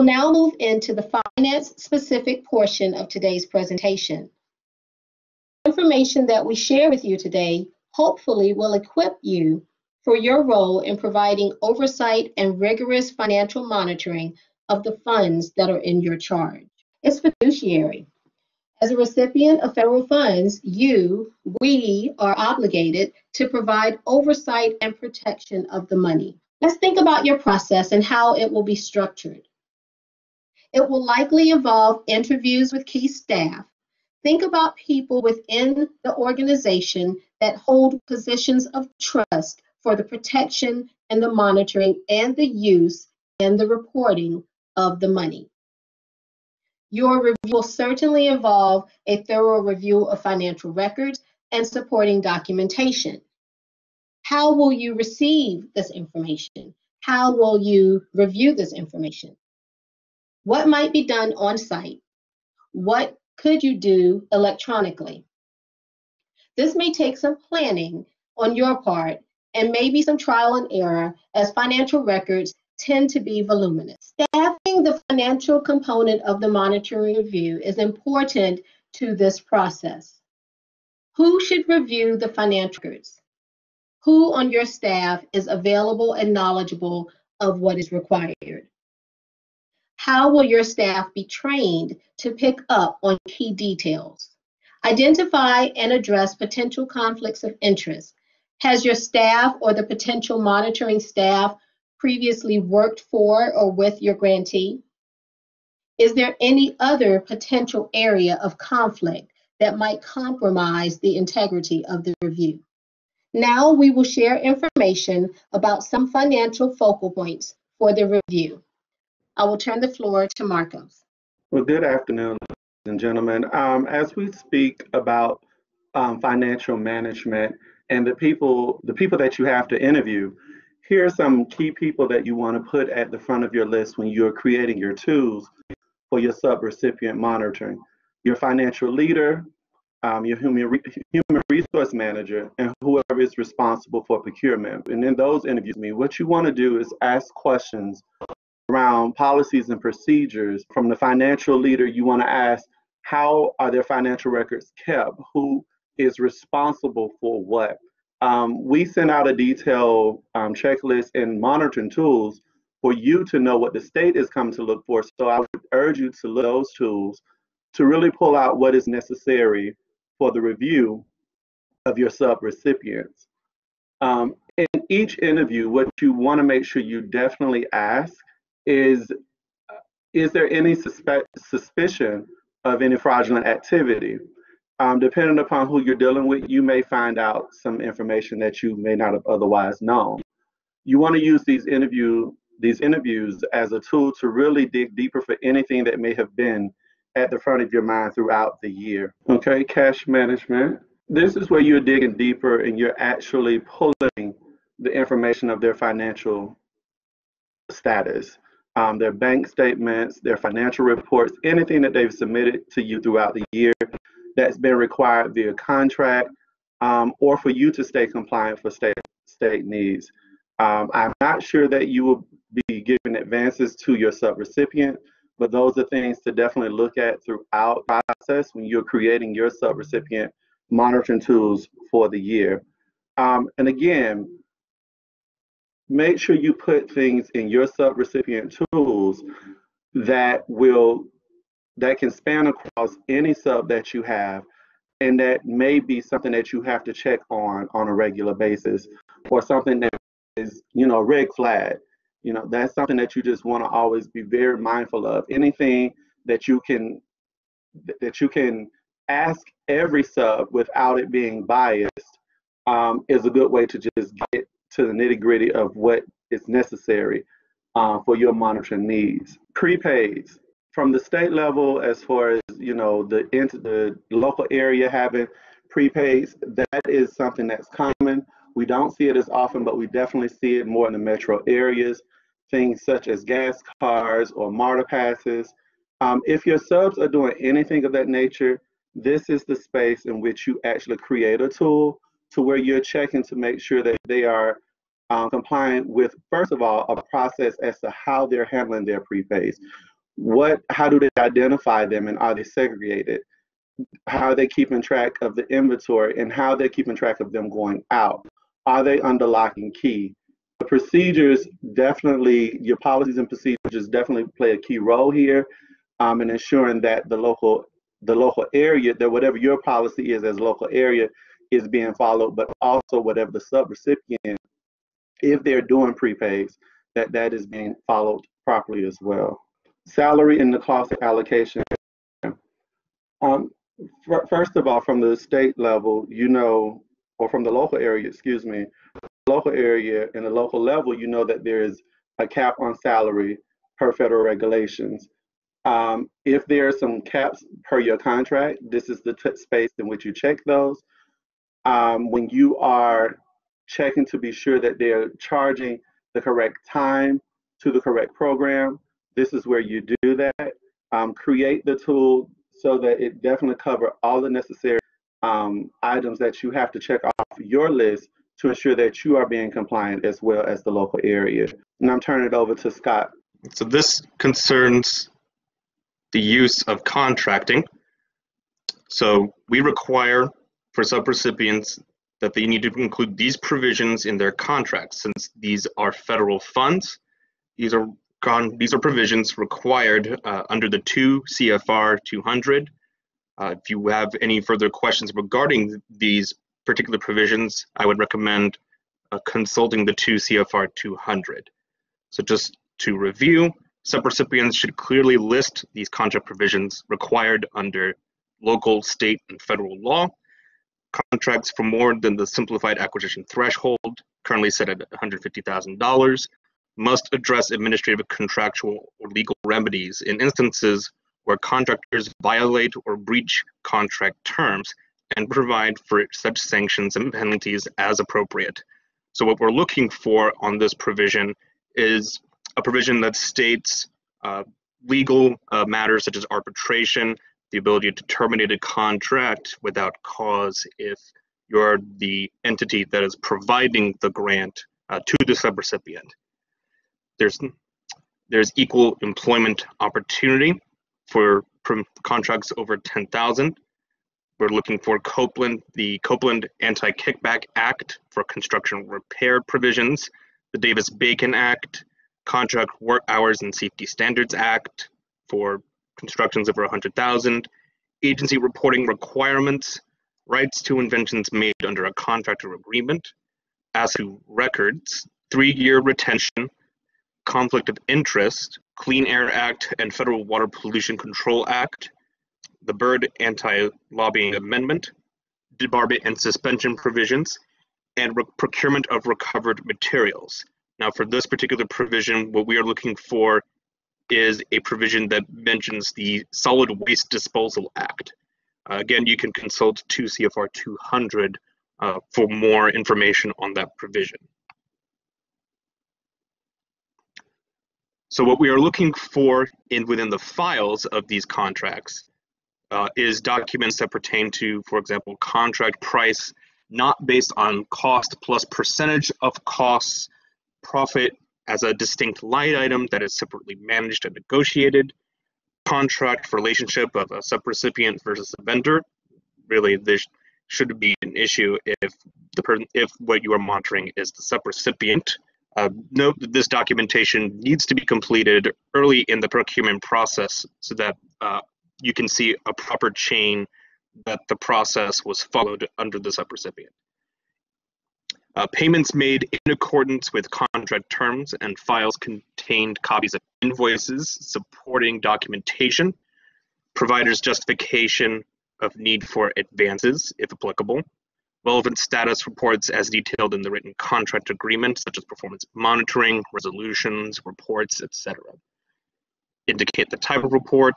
Will now move into the finance-specific portion of today's presentation. Information that we share with you today hopefully will equip you for your role in providing oversight and rigorous financial monitoring of the funds that are in your charge. It's fiduciary. As a recipient of federal funds, you, we are obligated to provide oversight and protection of the money. Let's think about your process and how it will be structured. It will likely involve interviews with key staff. Think about people within the organization that hold positions of trust for the protection and the monitoring and the use and the reporting of the money. Your review will certainly involve a thorough review of financial records and supporting documentation. How will you receive this information? How will you review this information? What might be done on site? What could you do electronically? This may take some planning on your part and maybe some trial and error as financial records tend to be voluminous. Staffing the financial component of the monitoring review is important to this process. Who should review the financial records? Who on your staff is available and knowledgeable of what is required? How will your staff be trained to pick up on key details? Identify and address potential conflicts of interest. Has your staff or the potential monitoring staff previously worked for or with your grantee? Is there any other potential area of conflict that might compromise the integrity of the review? Now we will share information about some financial focal points for the review. I will turn the floor to Marcos. Well, good afternoon, ladies and gentlemen. Um, as we speak about um, financial management and the people, the people that you have to interview, here are some key people that you want to put at the front of your list when you're creating your tools for your subrecipient monitoring. Your financial leader, um, your human, human resource manager, and whoever is responsible for procurement. And in those interviews, me, what you want to do is ask questions around policies and procedures. From the financial leader, you want to ask, how are their financial records kept? Who is responsible for what? um, we send out a detailed um, checklist and monitoring tools for you to know what the state is coming to look for. So I would urge you to look those tools to really pull out what is necessary for the review of your sub-recipients. Um, in each interview, what you want to make sure you definitely ask is, is there any suspect, suspicion of any fraudulent activity? um, depending upon who you're dealing with, you may find out some information that you may not have otherwise known. You want to use these interview these interviews as a tool to really dig deeper for anything that may have been at the front of your mind throughout the year. Okay, cash management. This is where you're digging deeper and you're actually pulling the information of their financial status, um, their bank statements, their financial reports, anything that they've submitted to you throughout the year that's been required via contract um, or for you to stay compliant for state state needs. Um, I'm not sure that you will be giving advances to your subrecipient, but those are things to definitely look at throughout process when you're creating your subrecipient monitoring tools for the year. Um, and again, make sure you put things in your subrecipient tools that will that can span across any sub that you have and that may be something that you have to check on on a regular basis or something that is you know red flag. You know that's something that you just want to always be very mindful of. Anything that you can that you can ask every sub without it being biased um, is a good way to just get to the nitty gritty of what is necessary uh, for your monitoring needs prepaids from the state level, as far as you know, the the local area having prepaids, that is something that's common. We don't see it as often, but we definitely see it more in the metro areas. Things such as gas cars or MARTA passes. Um, if your subs are doing anything of that nature, this is the space in which you actually create a tool to where you're checking to make sure that they are um, compliant with, first of all, a process as to how they're handling their prepays. What, how do they identify them and are they segregated? How are they keeping track of the inventory and how they're keeping track of them going out? Are they under lock and key? The procedures definitely, your policies and procedures definitely play a key role here um, in ensuring that the local the local area, that whatever your policy is as local area is being followed, but also whatever the subrecipient, if they're doing prepays, that that is being followed properly as well. Salary and the cost allocation. Um, first of all, from the state level, you know, or from the local area, excuse me, local area and the local level, you know that there is a cap on salary per federal regulations. Um, if there are some caps per your contract, this is the space in which you check those. Um, when you are checking to be sure that they're charging the correct time to the correct program, this is where you do that. Um, create the tool so that it definitely cover all the necessary um, items that you have to check off your list to ensure that you are being compliant as well as the local area. And I'm turning it over to Scott. So this concerns the use of contracting. So we require for subrecipients that they need to include these provisions in their contracts since these are federal funds. These are con these are provisions required uh, under the 2 CFR 200. Uh, if you have any further questions regarding these particular provisions, I would recommend uh, consulting the 2 CFR 200. So just to review, Subrecipients should clearly list these contract provisions required under local, state, and federal law. Contracts for more than the simplified acquisition threshold, currently set at $150,000, must address administrative, contractual, or legal remedies in instances where contractors violate or breach contract terms and provide for such sanctions and penalties as appropriate. So what we're looking for on this provision is a provision that states uh, legal uh, matters such as arbitration, the ability to terminate a contract without cause if you're the entity that is providing the grant uh, to the subrecipient. There's there's equal employment opportunity for contracts over 10,000. We're looking for Copeland, the Copeland Anti-Kickback Act for construction repair provisions, the Davis-Bacon Act, Contract Work Hours and Safety Standards Act for constructions over 100,000, agency reporting requirements, rights to inventions made under a contract or agreement, as to records, three-year retention, conflict of interest, Clean Air Act and Federal Water Pollution Control Act, the Byrd Anti-Lobbying Amendment, debarment and suspension provisions, and procurement of recovered materials. Now, for this particular provision, what we are looking for is a provision that mentions the Solid Waste Disposal Act. Uh, again, you can consult 2 CFR 200 uh, for more information on that provision. So what we are looking for in within the files of these contracts uh, is documents that pertain to, for example, contract price, not based on cost plus percentage of costs profit as a distinct line item that is separately managed and negotiated, contract relationship of a subrecipient versus a vendor. Really, this should be an issue if the person, if what you are monitoring is the subrecipient. Uh, note that this documentation needs to be completed early in the procurement process so that uh, you can see a proper chain that the process was followed under the subrecipient. Uh, payments made in accordance with contract terms and files contained copies of invoices supporting documentation, provider's justification of need for advances, if applicable, relevant status reports as detailed in the written contract agreement, such as performance monitoring, resolutions, reports, etc. Indicate the type of report,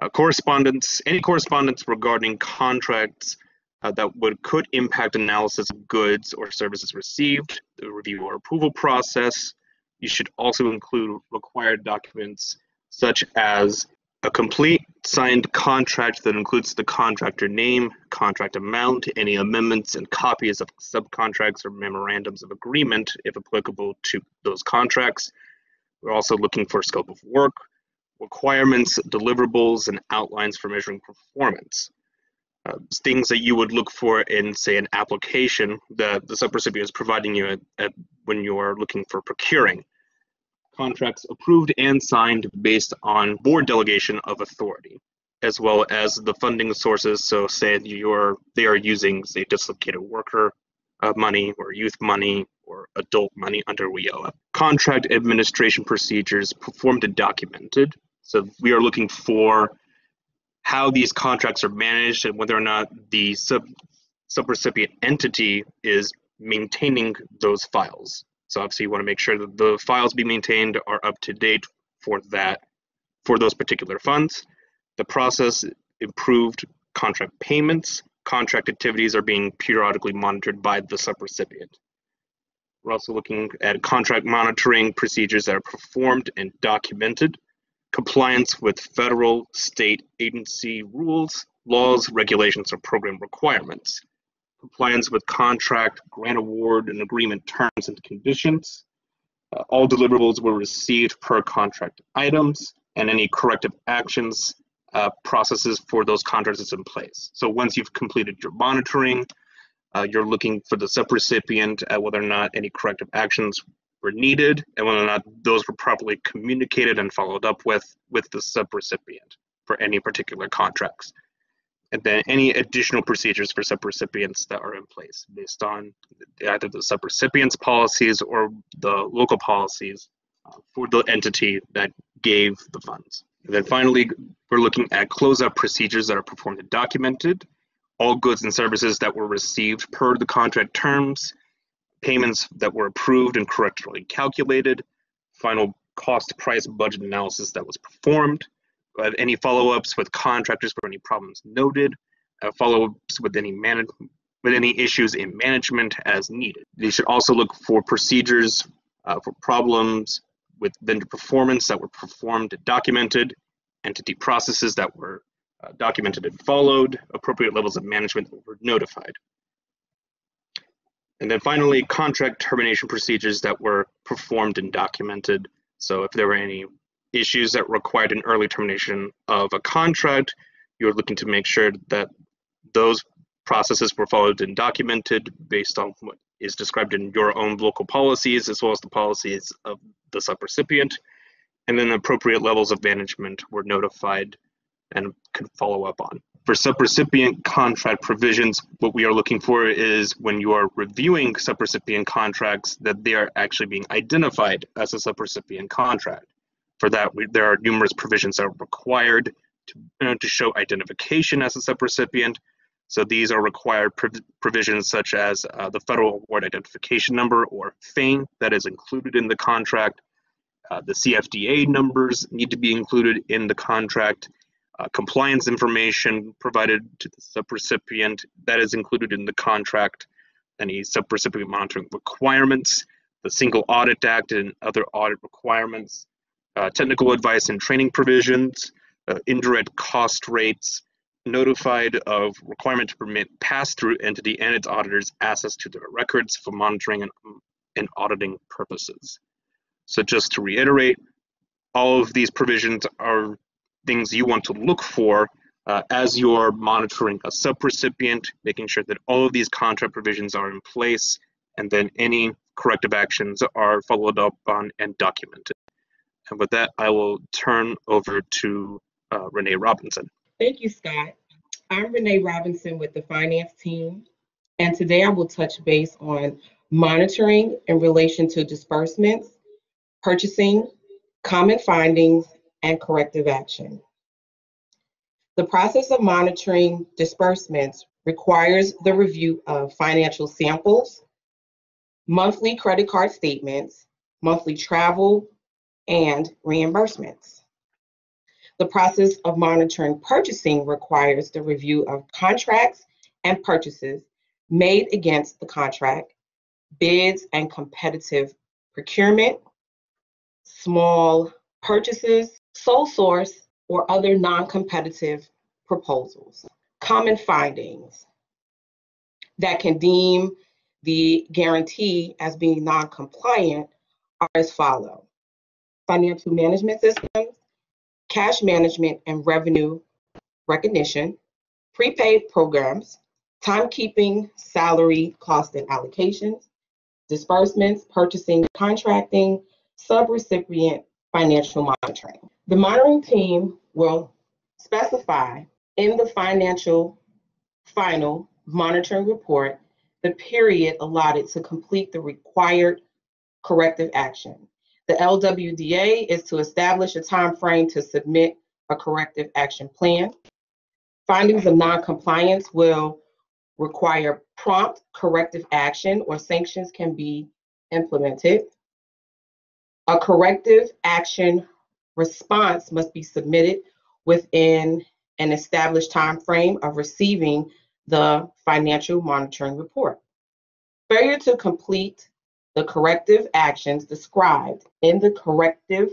uh, correspondence, any correspondence regarding contracts uh, that would could impact analysis of goods or services received, the review or approval process. You should also include required documents such as A complete signed contract that includes the contractor name, contract amount, any amendments and copies of subcontracts or memorandums of agreement, if applicable to those contracts. We're also looking for scope of work, requirements, deliverables, and outlines for measuring performance. Uh, things that you would look for in, say, an application that the subrecipient is providing you at, at when you are looking for procuring contracts approved and signed based on board delegation of authority, as well as the funding sources. So, say you're they are using say dislocated worker uh, money or youth money or adult money under WIOA. Contract administration procedures performed and documented. So we are looking for how these contracts are managed and whether or not the sub subrecipient entity is maintaining those files. So obviously you want to make sure that the files be maintained are up to date for that, for those particular funds. The process improved contract payments. Contract activities are being periodically monitored by the subrecipient. We're also looking at contract monitoring procedures that are performed and documented, compliance with federal, state agency rules, laws, regulations, or program requirements compliance with contract, grant award, and agreement terms and conditions. Uh, all deliverables were received per contract items, and any corrective actions uh, processes for those contracts is in place. So once you've completed your monitoring, uh, you're looking for the subrecipient at whether or not any corrective actions were needed and whether or not those were properly communicated and followed up with with the subrecipient for any particular contracts and then any additional procedures for subrecipients that are in place based on either the subrecipients policies or the local policies uh, for the entity that gave the funds. And then finally, we're looking at closeout procedures that are performed and documented, all goods and services that were received per the contract terms, payments that were approved and correctly calculated, final cost price budget analysis that was performed, uh, any follow-ups with contractors for any problems noted, uh, follow-ups with any with any issues in management as needed. They should also look for procedures uh, for problems with vendor performance that were performed and documented, entity processes that were uh, documented and followed, appropriate levels of management that were notified. And then finally, contract termination procedures that were performed and documented. So if there were any issues that required an early termination of a contract, you're looking to make sure that those processes were followed and documented based on what is described in your own local policies as well as the policies of the subrecipient. And then appropriate levels of management were notified and could follow up on. For subrecipient contract provisions, what we are looking for is when you are reviewing subrecipient contracts that they are actually being identified as a subrecipient contract. For that, we, there are numerous provisions that are required to, uh, to show identification as a subrecipient. So these are required prov provisions such as uh, the Federal Award Identification Number, or FAIN, that is included in the contract. Uh, the CFDA numbers need to be included in the contract. Uh, compliance information provided to the subrecipient that is included in the contract. Any subrecipient monitoring requirements, the Single Audit Act and other audit requirements, uh, technical advice and training provisions, uh, indirect cost rates, notified of requirement to permit pass-through entity and its auditors access to their records for monitoring and, and auditing purposes. So just to reiterate, all of these provisions are things you want to look for uh, as you're monitoring a subrecipient, making sure that all of these contract provisions are in place, and then any corrective actions are followed up on and documented. And with that, I will turn over to uh, Renee Robinson. Thank you, Scott. I'm Renee Robinson with the finance team, and today I will touch base on monitoring in relation to disbursements, purchasing, common findings, and corrective action. The process of monitoring disbursements requires the review of financial samples, monthly credit card statements, monthly travel, and reimbursements. The process of monitoring purchasing requires the review of contracts and purchases made against the contract, bids and competitive procurement, small purchases, sole source, or other non-competitive proposals. Common findings that can deem the grantee as being non-compliant are as follow. Financial management systems, cash management and revenue recognition, prepaid programs, timekeeping, salary, cost and allocations, disbursements, purchasing, contracting, subrecipient financial monitoring. The monitoring team will specify in the financial final monitoring report the period allotted to complete the required corrective action. The LWDA is to establish a time frame to submit a corrective action plan. Findings of noncompliance will require prompt corrective action or sanctions can be implemented. A corrective action response must be submitted within an established time frame of receiving the financial monitoring report. Failure to complete the corrective actions described in the corrective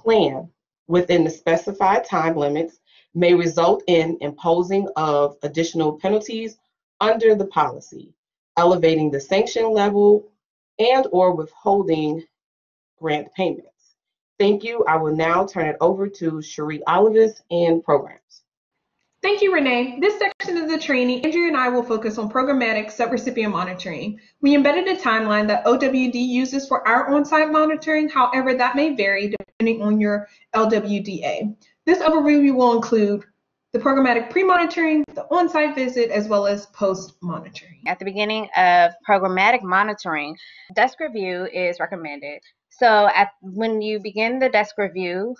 plan within the specified time limits may result in imposing of additional penalties under the policy, elevating the sanction level and or withholding grant payments. Thank you. I will now turn it over to Cherie Olivis and programs. Thank you, Renee. This section of the training, Andrea and I will focus on programmatic subrecipient monitoring. We embedded a timeline that OWD uses for our on-site monitoring. However, that may vary depending on your LWDA. This overview will include the programmatic pre-monitoring, the on-site visit, as well as post-monitoring. At the beginning of programmatic monitoring, desk review is recommended. So at when you begin the desk review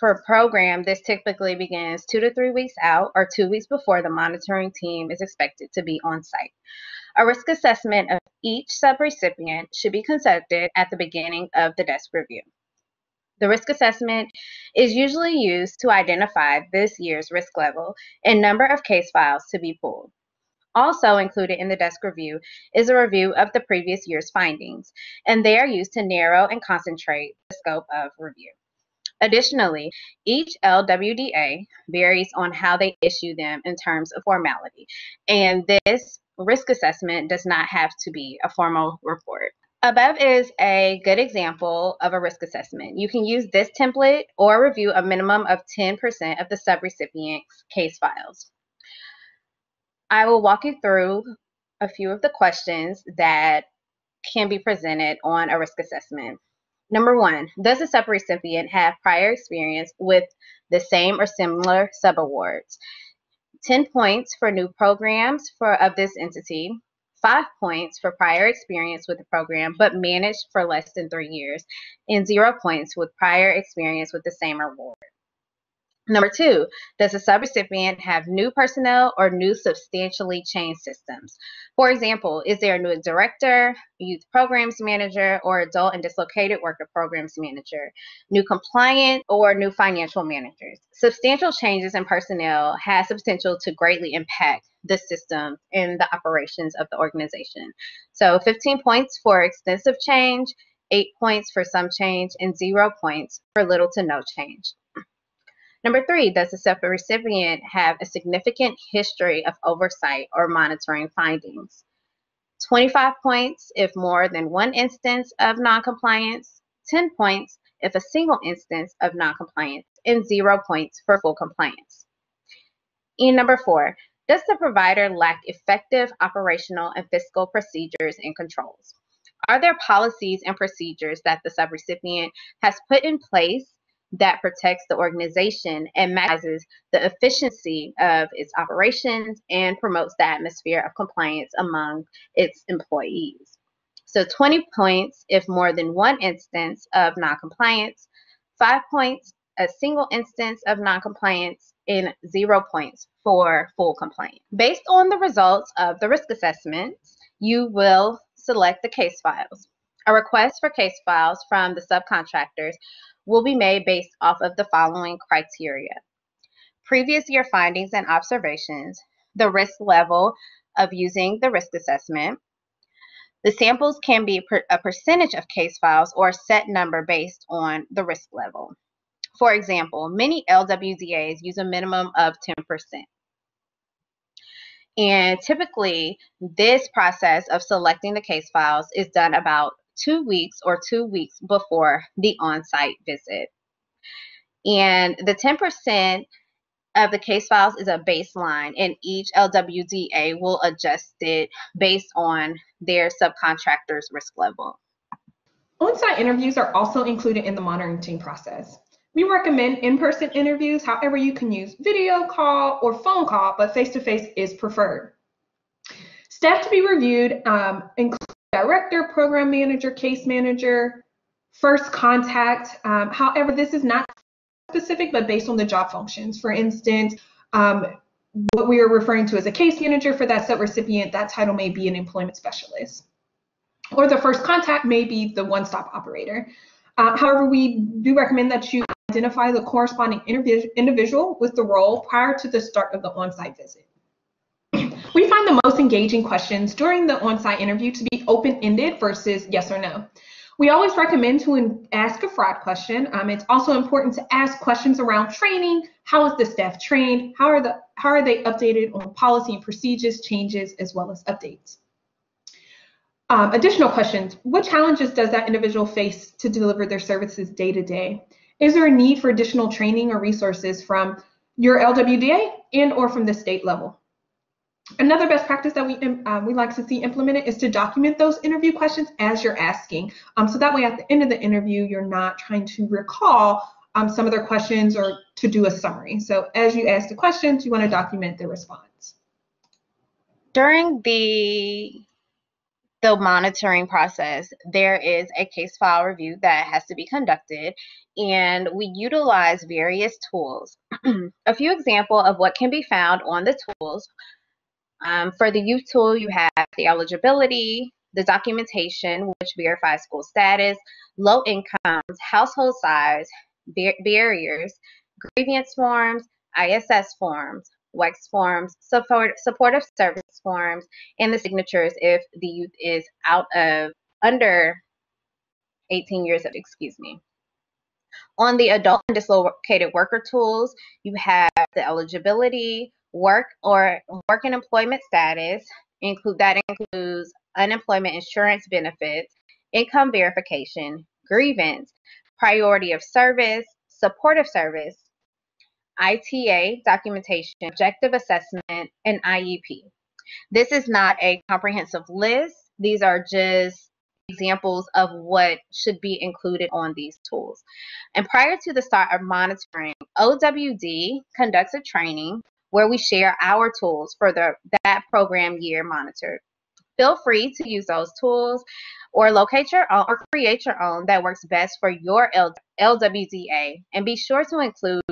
for a program, this typically begins two to three weeks out or two weeks before the monitoring team is expected to be on site. A risk assessment of each subrecipient should be conducted at the beginning of the desk review. The risk assessment is usually used to identify this year's risk level and number of case files to be pulled. Also included in the desk review is a review of the previous year's findings, and they are used to narrow and concentrate the scope of review. Additionally, each LWDA varies on how they issue them in terms of formality, and this risk assessment does not have to be a formal report. Above is a good example of a risk assessment. You can use this template or review a minimum of 10% of the subrecipient's case files. I will walk you through a few of the questions that can be presented on a risk assessment. Number one, does the subrecipient have prior experience with the same or similar subawards? 10 points for new programs for of this entity, five points for prior experience with the program but managed for less than three years, and zero points with prior experience with the same award. Number two, does the subrecipient have new personnel or new substantially changed systems? For example, is there a new director, youth programs manager, or adult and dislocated worker programs manager, new compliant or new financial managers? Substantial changes in personnel has the potential to greatly impact the system and the operations of the organization. So 15 points for extensive change, eight points for some change, and zero points for little to no change. Number three, does the subrecipient have a significant history of oversight or monitoring findings? 25 points if more than one instance of noncompliance, 10 points if a single instance of noncompliance, and zero points for full compliance. And number four, does the provider lack effective operational and fiscal procedures and controls? Are there policies and procedures that the subrecipient has put in place that protects the organization and maximizes the efficiency of its operations and promotes the atmosphere of compliance among its employees. So 20 points if more than one instance of noncompliance, five points a single instance of noncompliance, and zero points for full compliance. Based on the results of the risk assessments, you will select the case files. A request for case files from the subcontractors will be made based off of the following criteria. Previous year findings and observations, the risk level of using the risk assessment. The samples can be a percentage of case files or a set number based on the risk level. For example, many LWDAs use a minimum of 10%. And typically, this process of selecting the case files is done about two weeks or two weeks before the on site visit. And the 10% of the case files is a baseline, and each LWDA will adjust it based on their subcontractor's risk level. On site interviews are also included in the monitoring process. We recommend in-person interviews, however you can use video call or phone call, but face-to-face is preferred. Staff to be reviewed um, include director, program manager, case manager, first contact. Um, however, this is not specific, but based on the job functions. For instance, um, what we are referring to as a case manager for that subrecipient, that title may be an employment specialist. Or the first contact may be the one-stop operator. Uh, however, we do recommend that you identify the corresponding individual with the role prior to the start of the on-site visit. We find the most engaging questions during the on-site interview to be open-ended versus yes or no. We always recommend to ask a fraud question. Um, it's also important to ask questions around training. How is the staff trained? How are the how are they updated on policy and procedures changes as well as updates? Um, additional questions. What challenges does that individual face to deliver their services day to day? Is there a need for additional training or resources from your LWDA and or from the state level? Another best practice that we um, we like to see implemented is to document those interview questions as you're asking. Um, so that way at the end of the interview, you're not trying to recall um, some of their questions or to do a summary. So as you ask the questions, you want to document the response. During the the monitoring process, there is a case file review that has to be conducted, and we utilize various tools. a few examples of what can be found on the tools. Um, for the youth tool, you have the eligibility, the documentation, which verifies school status, low incomes, household size, bar barriers, grievance forms, ISS forms, WEX forms, support, supportive service forms, and the signatures if the youth is out of under 18 years of, excuse me. On the adult and dislocated worker tools, you have the eligibility, work or work and employment status, include that includes unemployment insurance benefits, income verification, grievance, priority of service, supportive service, ITA documentation, objective assessment, and IEP. This is not a comprehensive list. These are just examples of what should be included on these tools. And prior to the start of monitoring, OWD conducts a training where we share our tools for the, that program year monitored. Feel free to use those tools or locate your own or create your own that works best for your LWDA and be sure to include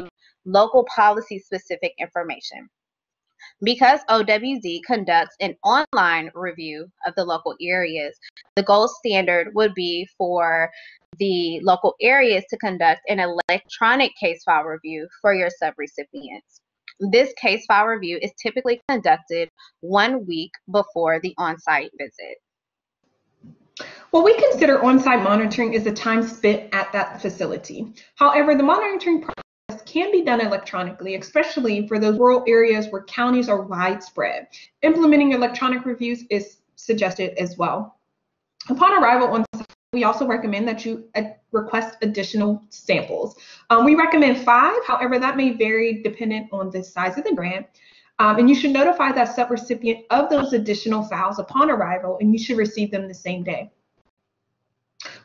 local policy specific information. Because OWD conducts an online review of the local areas, the gold standard would be for the local areas to conduct an electronic case file review for your subrecipients. This case file review is typically conducted one week before the on-site visit. What we consider on-site monitoring is the time spent at that facility. However, the monitoring process can be done electronically, especially for those rural areas where counties are widespread. Implementing electronic reviews is suggested as well. Upon arrival on site, we also recommend that you uh, request additional samples. Um, we recommend five, however, that may vary dependent on the size of the grant. Um, and you should notify that subrecipient of those additional files upon arrival, and you should receive them the same day.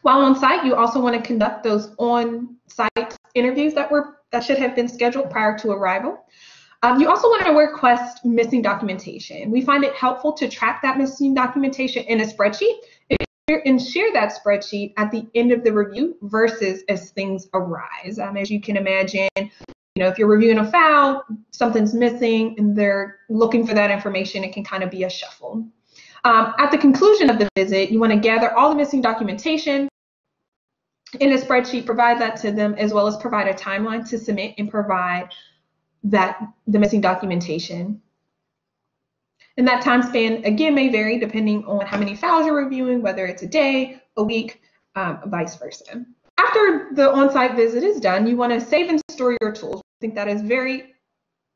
While on site, you also want to conduct those on-site interviews that were that should have been scheduled prior to arrival. Um, you also want to request missing documentation. We find it helpful to track that missing documentation in a spreadsheet and share that spreadsheet at the end of the review versus as things arise. Um, as you can imagine, you know, if you're reviewing a file, something's missing and they're looking for that information, it can kind of be a shuffle. Um, at the conclusion of the visit, you want to gather all the missing documentation in a spreadsheet, provide that to them, as well as provide a timeline to submit and provide that the missing documentation. And that time span, again, may vary depending on how many files you're reviewing, whether it's a day, a week, um, vice versa. After the on-site visit is done, you want to save and store your tools. I think that is very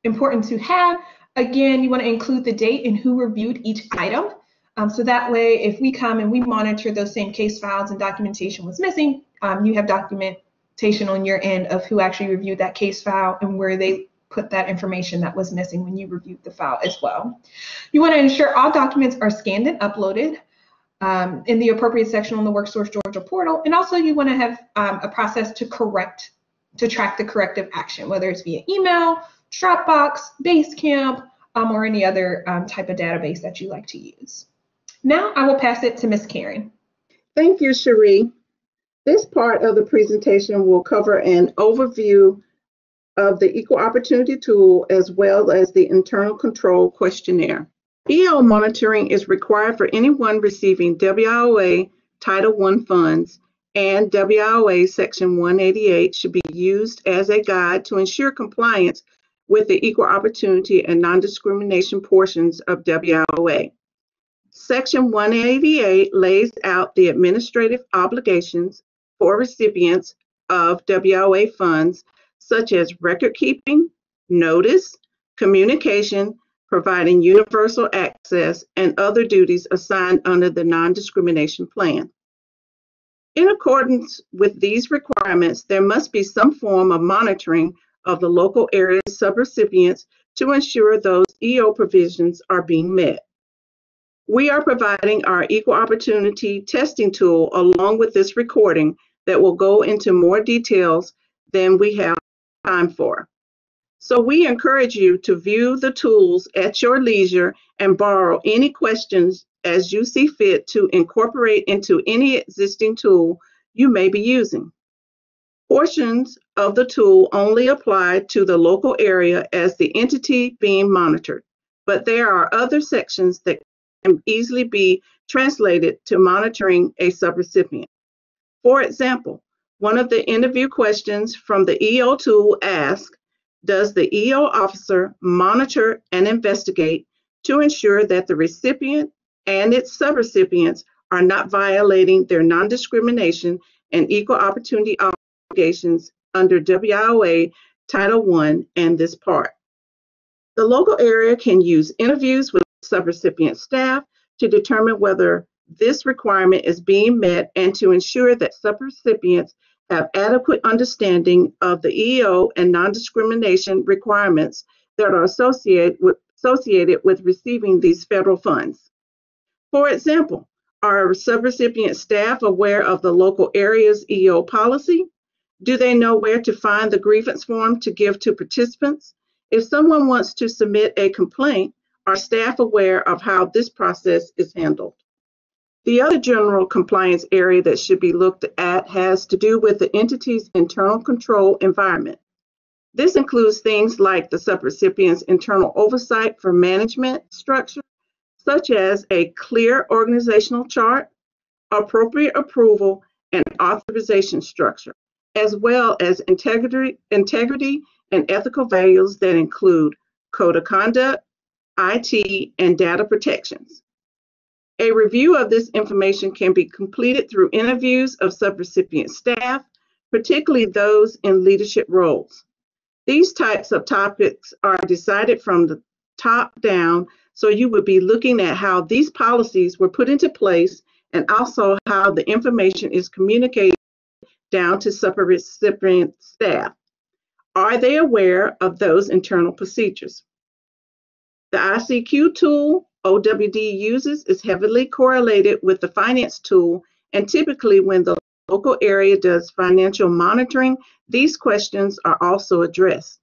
important to have. Again, you want to include the date and who reviewed each item. Um, so that way, if we come and we monitor those same case files and documentation was missing, um, you have documentation on your end of who actually reviewed that case file and where they put that information that was missing when you reviewed the file as well. You want to ensure all documents are scanned and uploaded um, in the appropriate section on the WorkSource Georgia portal. And also you want to have um, a process to correct, to track the corrective action, whether it's via email, Dropbox, Basecamp, um, or any other um, type of database that you like to use. Now I will pass it to Ms. Karen. Thank you, Cherie. This part of the presentation will cover an overview of the Equal Opportunity Tool as well as the Internal Control Questionnaire. EO monitoring is required for anyone receiving WIOA Title I funds and WIOA Section 188 should be used as a guide to ensure compliance with the equal opportunity and non-discrimination portions of WIOA. Section 188 lays out the administrative obligations for recipients of WIOA funds, such as record keeping, notice, communication, providing universal access, and other duties assigned under the non-discrimination plan. In accordance with these requirements, there must be some form of monitoring of the local area subrecipients to ensure those EO provisions are being met. We are providing our equal opportunity testing tool along with this recording that will go into more details than we have time for. So we encourage you to view the tools at your leisure and borrow any questions as you see fit to incorporate into any existing tool you may be using. Portions of the tool only apply to the local area as the entity being monitored, but there are other sections that can easily be translated to monitoring a subrecipient. For example, one of the interview questions from the EO tool asks, does the EO officer monitor and investigate to ensure that the recipient and its subrecipients are not violating their non-discrimination and equal opportunity obligations under WIOA Title I and this part. The local area can use interviews with subrecipient staff to determine whether this requirement is being met and to ensure that subrecipients have adequate understanding of the EO and non-discrimination requirements that are associated with, associated with receiving these federal funds. For example, are subrecipient staff aware of the local area's EO policy? Do they know where to find the grievance form to give to participants? If someone wants to submit a complaint, are staff aware of how this process is handled? The other general compliance area that should be looked at has to do with the entity's internal control environment. This includes things like the subrecipient's internal oversight for management structure, such as a clear organizational chart, appropriate approval, and authorization structure, as well as integrity, integrity and ethical values that include code of conduct, IT, and data protections. A review of this information can be completed through interviews of subrecipient staff, particularly those in leadership roles. These types of topics are decided from the top down, so you would be looking at how these policies were put into place and also how the information is communicated down to subrecipient staff. Are they aware of those internal procedures? The ICQ tool OWD uses is heavily correlated with the finance tool, and typically when the local area does financial monitoring, these questions are also addressed.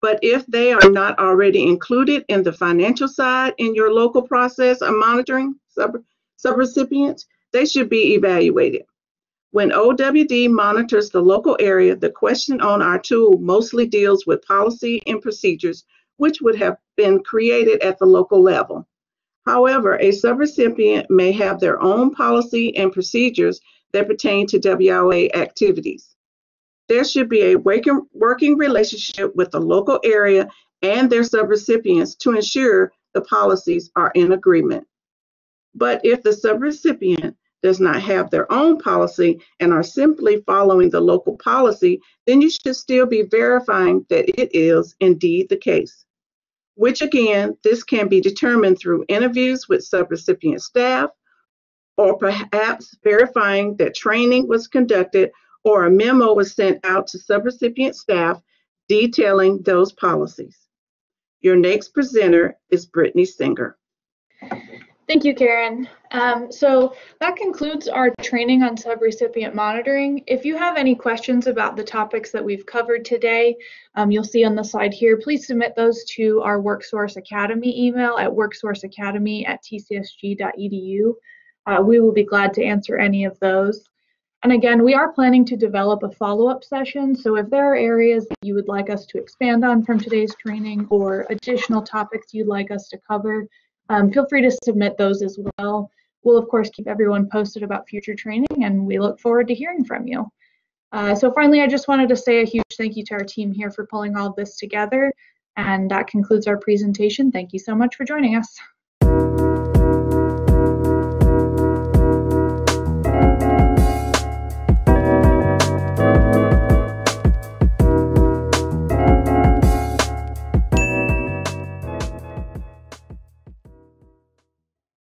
But if they are not already included in the financial side in your local process of monitoring sub subrecipients, they should be evaluated. When OWD monitors the local area, the question on our tool mostly deals with policy and procedures, which would have been created at the local level. However, a subrecipient may have their own policy and procedures that pertain to WIOA activities. There should be a working relationship with the local area and their subrecipients to ensure the policies are in agreement. But if the subrecipient does not have their own policy and are simply following the local policy, then you should still be verifying that it is indeed the case. Which again, this can be determined through interviews with subrecipient staff, or perhaps verifying that training was conducted or a memo was sent out to subrecipient staff detailing those policies. Your next presenter is Brittany Singer. Thank you, Karen. Um, so that concludes our training on subrecipient monitoring. If you have any questions about the topics that we've covered today, um, you'll see on the slide here, please submit those to our WorkSource Academy email at worksourceacademy at tcsg.edu. Uh, we will be glad to answer any of those. And again, we are planning to develop a follow-up session. So if there are areas that you would like us to expand on from today's training or additional topics you'd like us to cover, um, feel free to submit those as well. We'll of course keep everyone posted about future training and we look forward to hearing from you. Uh, so finally, I just wanted to say a huge thank you to our team here for pulling all this together. And that concludes our presentation. Thank you so much for joining us.